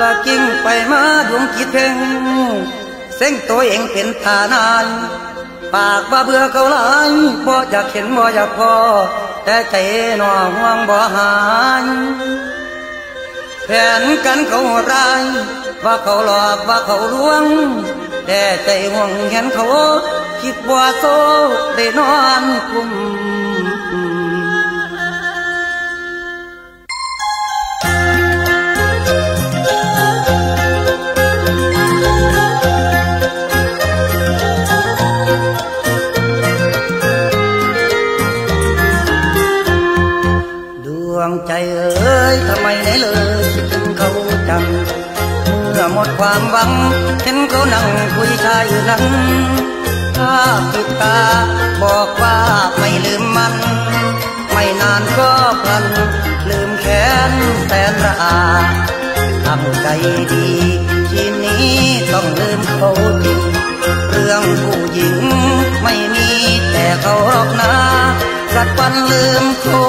ละกิ้งไปมาดวงคิดเพ่งเส้งตัวเองเป็นทานานปากว่าเบื่อเขาหลายบ่อยากเห็นบ่อยากพอ แต่ใจหนอห่วงบ่หายแผนกันเขาร้าย ว่าเขาหลอกว่าเขาลวง แต่ใจห่วงเห็นเขา คิดว่าโซได้นอนคุม วงใจเอ้ยทำไมไหนเลยถึงเขาจัง เมื่อหมดความหวังเห็นเขานั่งคุยชายอยู่นั้นถ้าปิดตาบอกว่าไม่ลืมมัน ไม่นานก็พลัน ลืมแค้นแสนระอาตั้งใจดีทีนี้ต้องลืมเขาจริงเรื่องผู้หญิงไม่มีแต่เขาหรอกนะกัดฟันลืมโคเ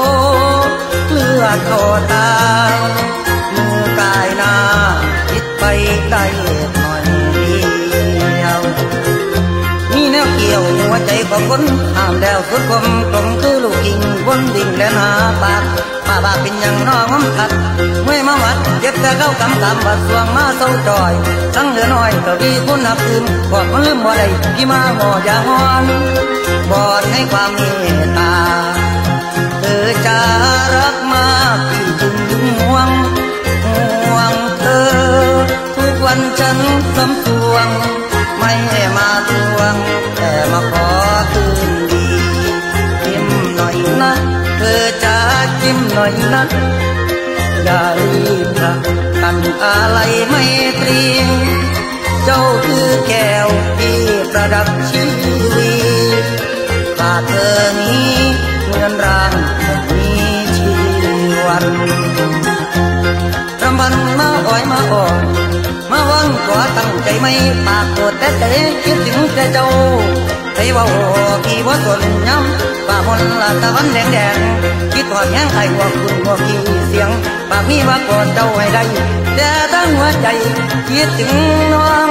ลือดโคตามือกายน้าคิดไปได้หน่อยเดียวมีแนวเกี่ยวหัวใจของคนห้ามแล้วสุดคมตรงคือลูกกิ่งวนดิ่งและหาปากป้าบาเป็นอย่างน้องมันขัดเมื่อมาวัดเจ็บแต่เข้ากำกำบัดสวงมาเศร้าจอยทั้งเหลือน้อยก็มีคุณนับคืนกอดมันลืมบ่ได้พี่มาบ่อย่างงอนบอดให้ความเม ไม่มาทวง แต่มาขอคืนดีจิ้มหน่อยนะเธอจะจิ้มหน่อยนะอย่ารีบรักกันอะไรไม่เตรียมเจ้าคือแก้วที่ประดับชีวิตขาดเธอนี้เหมือนร่างไม่มีชีวัน ตั้งใจไม่ปากโกรธแต่ใจคิดถึงแต่เจ้าให้ว่าโอ้พี่ว่าส่วนย้ำป่ามนละตะวันแดงแดงคิดทอดแห้งไอ้หัวคุณหัวพี่เสียงปากมีว่ากอดเจ้าให้ได้แต่ตั้งหัวใจคิดถึงน้อง